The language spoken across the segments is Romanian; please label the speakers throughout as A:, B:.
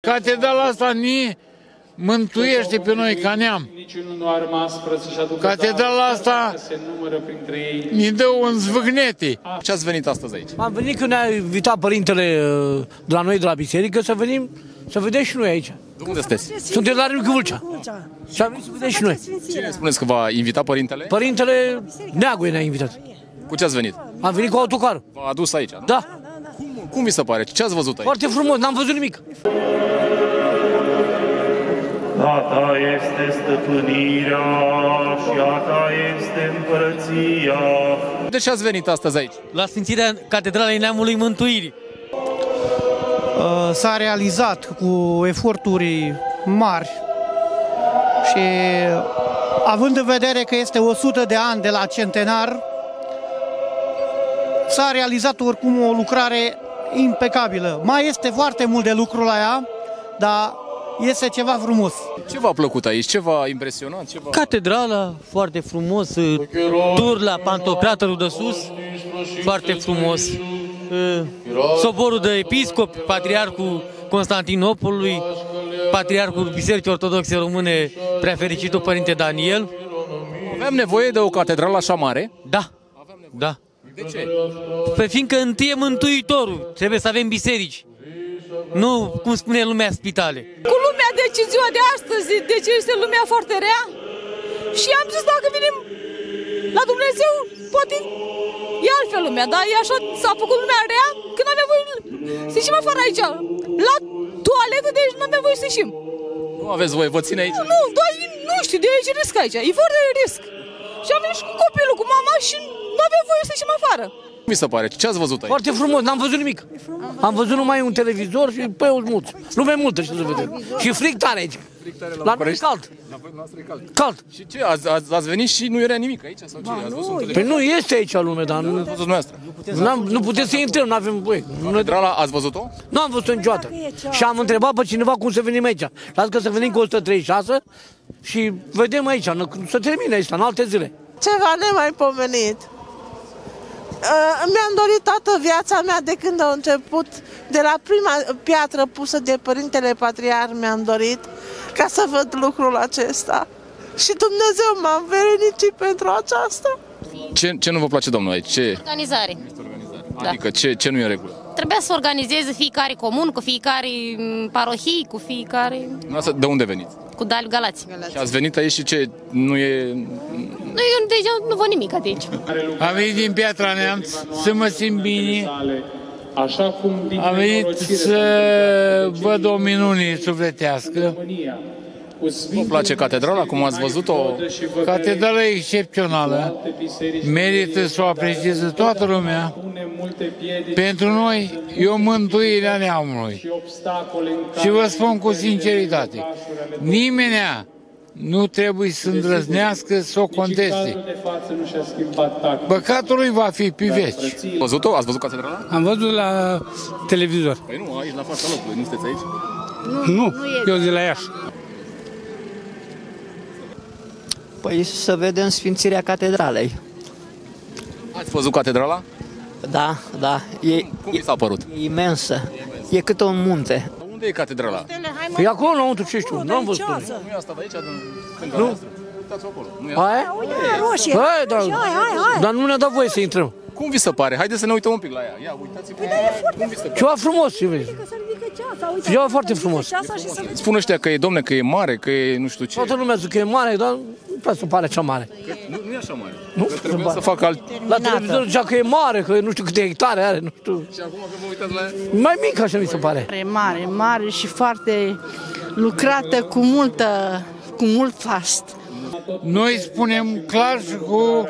A: Catedrala asta ne mântuiește pe noi ca neam.
B: Niciunul nu a rămas fără să-și aducă
A: Catedrala
B: dar,
A: asta
B: că se numără printre ei.
A: ne dă un zvâgnete.
C: Ce ați venit astăzi aici?
D: Am venit când ne-a invitat părintele uh, de la noi de la biserică să venim să vedem și noi aici.
C: De unde sunteți?
D: Suntem la Râmnicu Vâlcea. Și am venit să vedem și noi.
C: Cine spuneți că v-a invitat părintele?
D: Părintele Neagoe ne-a invitat.
C: Cu ce ați venit?
D: Am venit cu autocarul.
C: V-a adus aici, nu?
D: Da,
C: Cum, cum vi se pare? Ce ați văzut aici?
D: foarte frumos, n-am văzut nimic.
E: A ta este stăpânirea și a ta este împărăția.
C: De ce ați venit astăzi aici?
F: la Sfințirea Catedralei Neamului Mântuirii.
G: Uh, s-a realizat cu eforturi mari și având în vedere că este 100 de ani de la centenar, s-a realizat oricum o lucrare impecabilă. Mai este foarte mult de lucru la ea, dar este ceva frumos.
C: Ce v-a plăcut aici? Ce v-a impresionat? Ce v-a...
F: Catedrala, foarte frumos, uh, tur la Pantocratorul de sus, foarte frumos. Uh, Soborul de episcop, Patriarhul Constantinopolului, Patriarhul Bisericii Ortodoxe Române, prefericitul Părinte Daniel.
C: Avem nevoie de o catedrală așa mare?
F: Da, da.
C: De ce?
F: Păi fiindcă întâi e Mântuitorul, trebuie să avem biserici. Nu, cum spune lumea, spitale.
H: cu lumea de ce ziua de astăzi, de ce este lumea foarte rea. Și am zis, dacă venim la Dumnezeu, poate e altfel lumea, dar e așa, s-a făcut lumea rea, că nu avem voie să ieșim afară aici. La toaletă, deci nu avem voie să ieșim.
C: Nu aveți voie, vă ține aici?
H: Nu, doar nu știu, de aici risc aici, e foarte risc. Și am venit și cu copilul, cu mama și nu avem voie să ieșim afară.
C: Cum vi se pare? Ce ați văzut aici?
D: Foarte frumos, n-am văzut nimic. Am văzut numai un televizor și pe o mulți. Lume multă și să vedem. Și fric tare aici. La noi e cald. Cald.
C: Și ce? Ați, ați, ați venit și nu era nimic aici? Sau ce? Ați văzut un televizor?
D: Păi nu este aici lume, dar nu,
C: Ați văzut dumneavoastră?
D: n-am, nu putem să intrăm, nu avem voie. Nu, ne-
C: Catedrala, ați văzut-o?
D: nu am văzut niciodată. Și am întrebat pe cineva cum să venim aici. Las că să venim cu 136 și vedem aici, n- să termine aici, în alte zile.
I: ceva nemaipomenit. Uh, Mi-am dorit toată viața mea de când a început, de la prima piatră pusă de Părintele Patriar mi-am dorit ca să văd lucrul acesta. Și Dumnezeu m-a înverenicit pentru aceasta.
C: Ce, ce nu vă place, domnul, aici? Ce?
J: Organizare. Da.
C: Adică ce, ce nu e în regulă?
J: Trebuia să organizeze fiecare comun, cu fiecare m, parohii, cu fiecare...
C: Dumneavoastră, De unde veniți?
J: cu Daliu Galați.
C: Și ați venit aici și ce? Nu e...
J: Nu, eu deja nu văd nimic de aici.
A: Am venit din Piatra Neamț să mă simt bine.
B: Sale, Așa cum din
A: Am venit
B: nenorocire
A: să văd o minune sufletească.
B: România, cu
C: Vă
B: Sfintele
C: place catedrala, cum ați văzut-o?
B: și vă
A: Catedrala e excepțională.
B: alte biserici
A: Merită să o aprecieze toată lumea.
B: pune multe piedici
A: Pentru noi e o mântuire a neamului.
B: și obstacole în
A: Și vă spun cu sinceritate, nimenea nu trebuie să îndrăznească să o conteste.
B: Cazul de față nu și-a schimbat tactul.
A: Păcatul lui va fi pe veci.
C: Ați văzut-o? Ați văzut catedrala?
G: Am văzut la televizor.
C: Păi nu, aici la fața locului, nu sunteți aici?
G: Nu, eu de la Iași.
K: Păi să vedem Sfințirea Catedralei.
C: Ați văzut catedrala?
K: Da, da, e,
C: Cum vi s-a părut?
K: e imensă. E cât un munte.
C: Unde e catedrala?
D: Păi acolo înăuntru ce știu, nu am văzut.
C: Nu e asta de aici, din stânga noastră. Uitați acolo. Nu e
D: Aia?
L: roșie.
D: Păi, dar,
L: Hai, hai, hai.
D: dar nu ne-a dat voie să intrăm.
C: Cum vi se pare? Haideți să ne uităm un pic la ea. Ia, uitați-vă. Cum vi se pare?
D: Ceva frumos, ce vezi.
L: Că se ridică ceasa, uite,
D: Ceva
L: se
D: foarte
L: ridică
D: frumos.
L: ceasa și se-
C: Spun ăștia că e, domne, că e mare, că e nu știu ce.
D: Toată lumea zice că e mare, dar nu prea se pare cea mare.
C: Nu, nu e așa mare.
D: Nu?
C: Că trebuie
D: Se
C: să
D: pare.
C: facă alt...
D: La televizor zicea că e mare, că nu știu câte hectare are, nu știu.
C: Și acum că vă uitați la ea...
D: Mai mic așa mi se pare.
I: Mare, mare, mare și foarte lucrată cu multă, cu mult fast.
A: Noi spunem clar și cu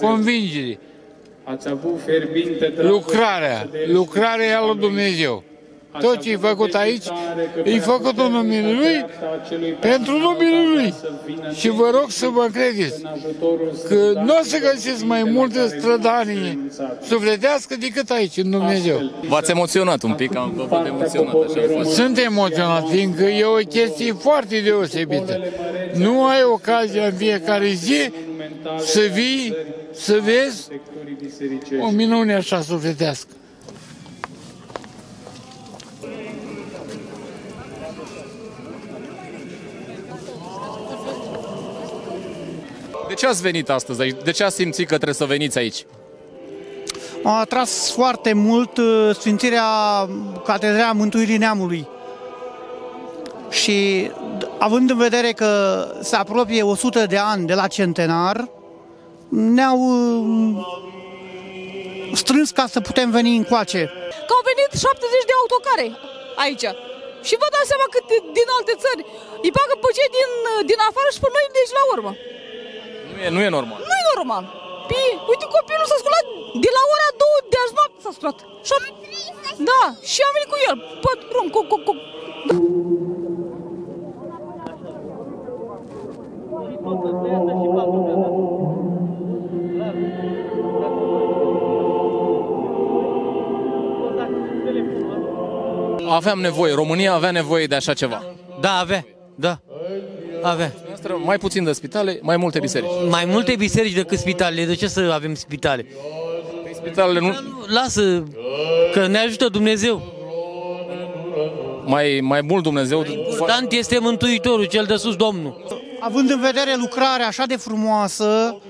A: convingere.
B: Ați avut fierbinte dragoste
A: Lucrarea, lucrarea e a lui Dumnezeu. Tot ce e făcut aici, e făcut în numele Lui, pentru numele Lui. Și vă rog să vă credeți că nu o să găsiți mai multe strădanie sufletească decât aici, în Dumnezeu.
C: V-ați emoționat un pic, am vă văd emoționat așa. a fost.
A: Sunt emoționat, fiindcă e o chestie foarte deosebită. Nu ai ocazia în fiecare zi să vii, să vezi o minune așa sufletească.
C: Ce ați venit astăzi aici? De ce ați simțit că trebuie să veniți aici?
G: M-a atras foarte mult uh, Sfințirea Catedralei Mântuirii Neamului. Și d- având în vedere că se apropie 100 de ani de la centenar, ne-au uh, strâns ca să putem veni încoace.
H: Că au venit 70 de autocare aici. Și vă dați seama cât din alte țări îi bagă pe cei din, din afară și pe noi deci la urmă.
C: Nu e, nu e normal.
H: Nu e normal. Păi, uite, copilul s-a sculat de la ora 2 de azi noapte s-a sculat. Și am... Da, și am venit cu el pe drum, cu, cu, cu...
C: Aveam nevoie, România avea nevoie de așa ceva.
F: Da, avea, da, avea.
C: Noastră, Mai puțin de spitale, mai multe biserici.
F: Mai multe biserici decât spitale. De ce să avem spitale?
C: Spitalele nu...
F: Lasă, că ne ajută Dumnezeu.
C: Mai, mai mult Dumnezeu...
F: Important este Mântuitorul, cel de sus, Domnul.
G: Având în vedere lucrarea așa de frumoasă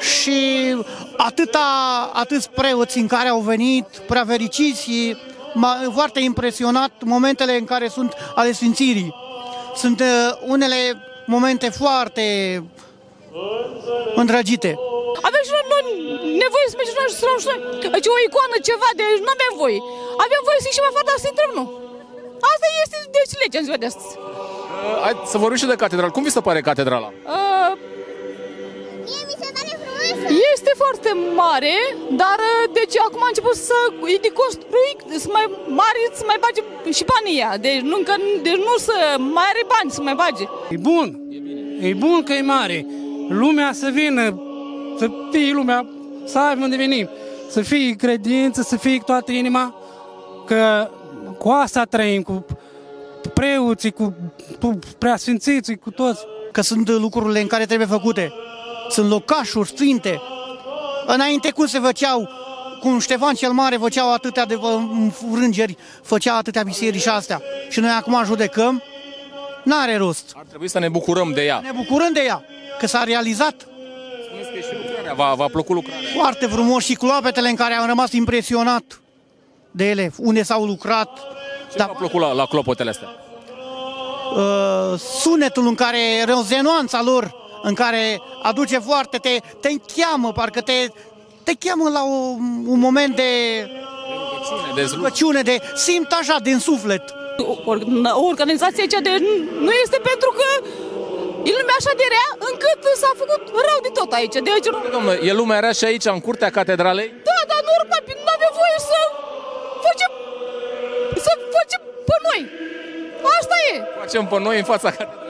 G: și atâta, atâți preoți în care au venit, prea fericiți, m-a foarte impresionat momentele în care sunt ale Sfințirii. Sunt uh, unele momente foarte îndrăgite.
H: Avem și noi nevoie să mergem și noi să luăm și noi. Deci o icoană, ceva, de nu avem voie. Avem voie să ieșim afară, dar să intrăm, nu. Asta este deci legea în ziua de astăzi.
C: Hai să vorbim și de catedral. Cum vi se pare catedrala?
H: Uh, este foarte mare, dar uh, deci acum a început să e de construit, să mai mari, să mai bage și banii ea. Deci nu, încă, deci nu să mai are bani să mai bage.
M: E bun. E bun că e mare. Lumea să vină, să fie lumea, să aibă unde venim. Să fie credință, să fie cu toată inima, că cu asta trăim, cu preoții, cu, cu preasfințiții, cu toți.
G: Că sunt lucrurile în care trebuie făcute. Sunt locașuri sfinte. Înainte cum se făceau, cum Ștefan cel Mare făceau atâtea de frângeri, făcea atâtea biserici și astea. Și noi acum judecăm, n-are rost.
C: Ar trebui să ne bucurăm de ea.
G: Ne bucurăm de ea, că s-a realizat.
C: Spuneți că e și lucrarea. V-a, v-a plăcut lucrarea?
G: Foarte frumos și clopetele în care am rămas impresionat de ele, unde s-au lucrat.
C: Ce v-a plăcut la, la clopotele astea?
G: Uh, sunetul în care, rezonanța lor, în care aduce foarte, te, te încheamă, parcă te, te cheamă la o, un moment de
C: De
G: rugăciune, de simt așa din suflet.
H: Or, o organizație aici de, nu este pentru că e lumea așa de rea încât s-a făcut rău de tot aici. Deci,
C: Domnule, e lumea rea și aici, în curtea catedralei?
H: da, dar normal, nu avem voie să facem, să facem pe noi. Asta e.
C: Facem pe noi în fața catedralei.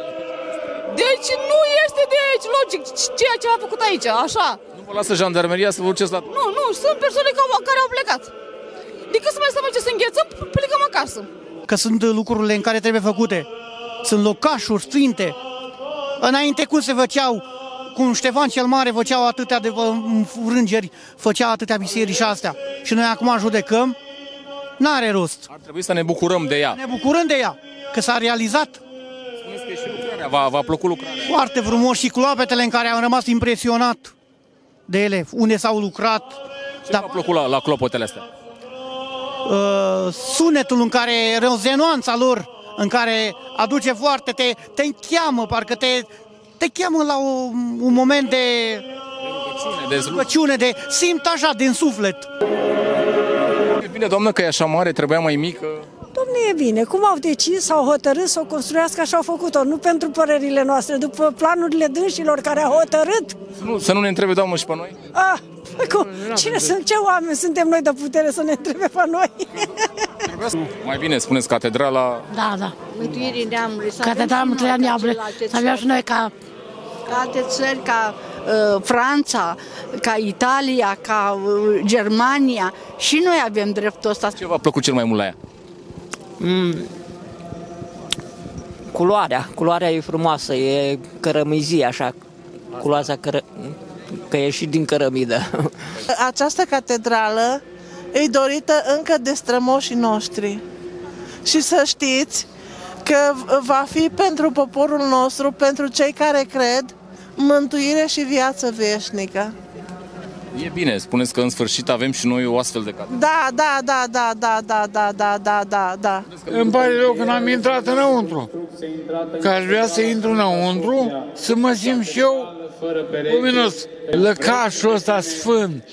H: Deci nu este deci logic ceea ce a făcut aici, așa.
C: Nu vă lasă jandarmeria să vă urceți la...
H: Nu, nu, sunt persoane ca- care au plecat. Decât să mai să mergem să înghețăm, plecăm acasă.
G: Că sunt lucrurile în care trebuie făcute. Sunt locașuri sfinte. Înainte cum se făceau, cum Ștefan cel Mare făceau atâtea de frângeri, făcea atâtea biserici și astea. Și noi acum judecăm, n-are rost.
C: Ar trebui să ne bucurăm de ea.
G: Ne bucurăm de ea, că s-a realizat.
C: V-a, v-a plăcut lucrarea?
G: Foarte frumos și clopetele în care am rămas impresionat de ele, unde s-au lucrat.
C: Ce v-a plăcut la, la clopotele astea?
G: Uh, sunetul în care, rezonanța lor, în care aduce foarte, te, te încheamă, parcă te, te cheamă la o, un moment de
C: De
G: rugăciune, de simt așa din suflet.
C: E bine, doamnă, că e așa mare, trebuia mai mică.
L: Domne, e bine. Cum au decis, s-au hotărât să o construiască așa au făcut-o. Nu pentru părerile noastre, după planurile dânșilor care au hotărât.
C: Să nu, să nu ne întrebe, doamnă, și pe noi?
L: Ah, cum? Cine sunt? Ce oameni suntem noi de putere să ne întrebe pe noi?
C: Mai bine spuneți catedrala...
N: Da, da.
I: Mântuirii neamului. Să
N: Catedrala
I: avem și
N: Mântuirea
I: noi
N: Neamului.
I: același
N: Să avem și noi ca...
I: Ca alte țări, ca uh, Franța, ca Italia, ca uh, Germania. Și noi avem dreptul ăsta.
C: Ce v-a plăcut cel mai mult la ea?
K: Mm, culoarea, culoarea e frumoasă, e cărămizie așa, culoarea cără, că e și din cărămidă.
I: Această catedrală e dorită încă de strămoșii noștri. Și să știți că va fi pentru poporul nostru, pentru cei care cred, mântuire și viață veșnică.
C: E bine, spuneți că în sfârșit avem și noi o astfel de catedră.
I: Da, da, da, da, da, da, da, da, da, da, da.
A: Îmi pare rău că n-am intrat înăuntru. Că aș vrea să intru înăuntru, să mă simt și eu luminos. Lăcașul ăsta sfânt,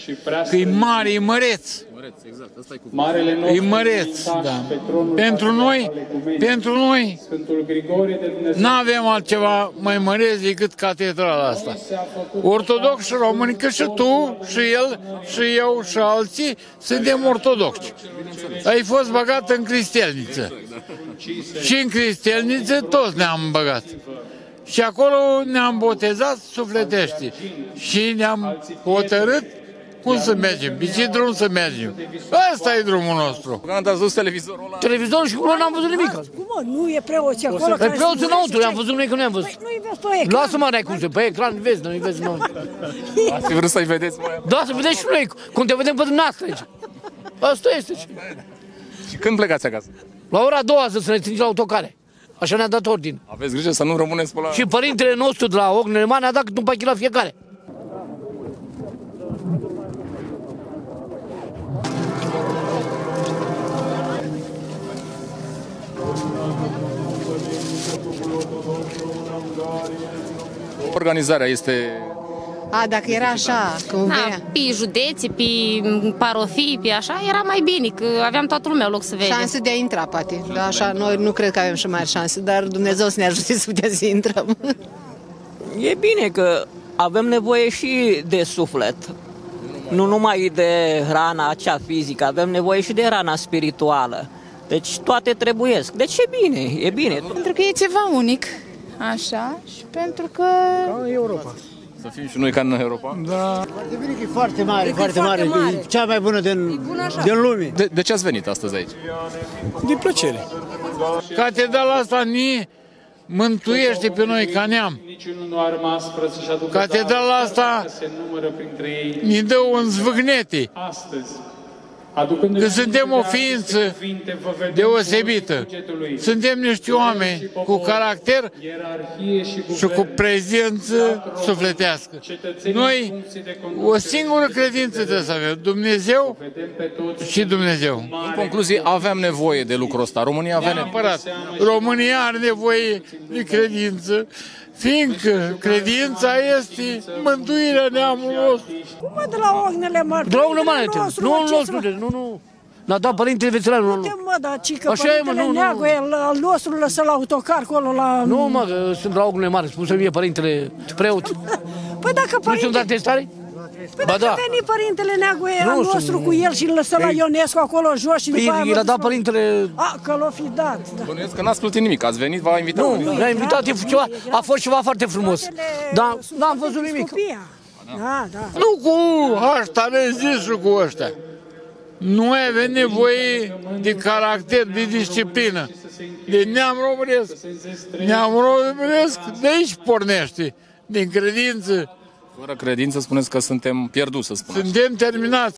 A: că e mare, e măreț.
B: Marele nostru
A: E măreț,
B: Iisus,
A: da.
B: pe tronul
A: Pentru
B: patriarh
A: noi,
B: al ecumenii,
A: pentru noi,
B: Sfântul Grigorie de Dumnezeu.
A: nu avem altceva mai măreț decât catedrala asta. Ortodoxi români, că și tu, și el, și eu, și alții, suntem ortodoxi. Ai fost băgat în cristelniță. Și în cristelniță toți ne-am băgat. Și acolo ne-am botezat sufletește. Și ne-am hotărât cum să mergem, pe ce drum să mergem. Asta e drumul nostru.
C: Când ați văzut televizorul ăla?
D: Televizorul și acolo n-am văzut nimic.
L: Cum mă, nu e preoții acolo
D: Pe
L: care
D: preotul
L: să
D: înăuntru,
L: vorbește?
D: am văzut noi că nu am văzut.
L: Nu-i vezi pe ecran.
D: Lasă-mă, n-ai cum să, pe ecran vezi, nu-i vezi noi.
C: Ați fi vrut să-i vedeți mai
D: Da, să vedeți și noi, cum te vedem pe dumneavoastră aici. Asta este.
C: Și când plecați acasă?
D: La ora a doua să ne trimiți la autocare. Așa ne-a dat ordin.
C: Aveți grijă să nu rămâneți pe la...
D: Și părintele nostru de la Ognele Mari ne-a dat câte un pachet la fiecare.
C: Organizarea este...
N: A, dacă era așa, cum
J: Da,
N: venea.
J: pe județe, pe parofii, pe așa, era mai bine, că aveam toată lumea loc să vede.
N: Șanse de a intra, poate. Da, așa, noi nu cred că avem și mari șanse, dar Dumnezeu să ne ajute să putem să intrăm.
K: E bine că avem nevoie și de suflet. Nu numai de hrana acea fizică, avem nevoie și de hrana spirituală. Deci toate trebuiesc. Deci e bine, e bine.
O: Pentru că e ceva unic, așa, și pentru că... Ca
P: Europa.
C: Să fim și noi ca în Europa?
A: Da.
P: Foarte bine că e foarte mare,
O: E
P: foarte,
O: foarte
P: mare,
O: mare.
P: e cea mai bună din,
O: bună așa.
P: din lume.
C: De, de ce ați venit astăzi aici?
P: Din plăcere.
A: Catedrala asta ne mântuiește pe noi ca neam.
B: Niciunul nu a rămas fără să-și aducă
A: Catedrala
B: darul,
A: asta
B: că se numără printre ei
A: ne dă un zvâgnete.
B: astăzi. Aducând
A: Că suntem o ființă deosebită. Suntem niște oameni cu caracter și cu prezență sufletească. Noi o singură credință trebuie să avem. Dumnezeu și Dumnezeu.
C: În concluzie, aveam nevoie de lucrul ăsta. România avea nevoie.
A: Neapărat. România are nevoie de credință, fiindcă credința este mântuirea neamului nostru.
L: Cum mă de la Ognele Mari?
D: De la Ognele Mari,
L: Părintele
D: nu,
L: mă,
D: nu,
L: ce să
D: nu,
L: mă-
D: nu, nu. L-a dat părintele Vețelanu, nu, nu.
L: Te mă, dar ci că
D: Așa e, mă,
L: părintele
D: nu, nu,
L: Neagu,
D: nu.
L: el, al nostru lăsă la autocar acolo la...
D: Nu, mă, că sunt la Ognele Mari, spun să fie părintele preot.
L: Păi dacă
D: Nu sunt
L: părintele...
D: dat testare?
L: Păi
D: Ba
L: dacă
D: da.
L: veni părintele Neagu, e
D: Nu,
L: al
D: sunt-
L: nostru cu el și îl lăsă la
D: Ei,
L: Ionescu acolo jos și
D: Păi,
L: după aia...
D: i l-a
L: vă
D: dat
L: duc-
D: părintele...
L: A, că l-o fi dat, da.
C: Bănuiesc că n-ați plătit nimic. Ați venit, v-a invitat.
D: Nu,
C: unii.
D: l-a invitat, e ceva, a fost ceva foarte frumos. Dar n-am văzut nimic.
L: Da, da.
A: Nu cu ăștia, ne zis și cu ăștia. Noi avem nevoie de caracter, de disciplină, de neam românesc. Neam românesc de aici pornește, din credință.
C: Fără credință spuneți că suntem pierduți, să spunem.
A: Suntem terminați.